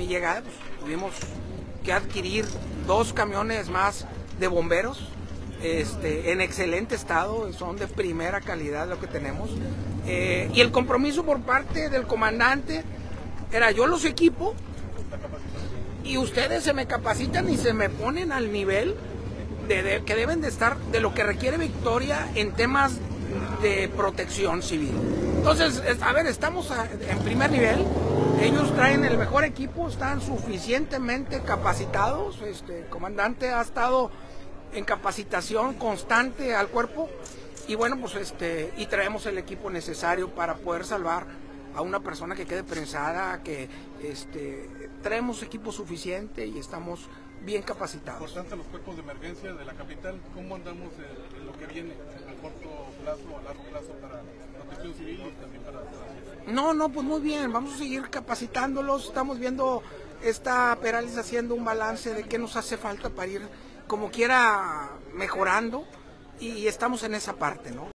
mi llegada pues, tuvimos que adquirir dos camiones más de bomberos este, en excelente estado, son de primera calidad lo que tenemos. Eh, y el compromiso por parte del comandante era yo los equipo y ustedes se me capacitan y se me ponen al nivel de, que deben de estar de lo que requiere Victoria en temas de protección civil. Entonces, a ver, estamos en primer nivel, ellos traen el mejor equipo, están suficientemente capacitados, este, el comandante ha estado en capacitación constante al cuerpo y bueno, pues este, y traemos el equipo necesario para poder salvar a una persona que quede prensada, que este, traemos equipo suficiente y estamos bien capacitados. Importante los cuerpos de emergencia de la capital, ¿cómo andamos en, lo que viene a corto plazo a largo plazo para protección civil y también para... No, no, pues muy bien, vamos a seguir capacitándolos, estamos viendo esta Perales haciendo un balance de qué nos hace falta para ir como quiera mejorando y estamos en esa parte, ¿no?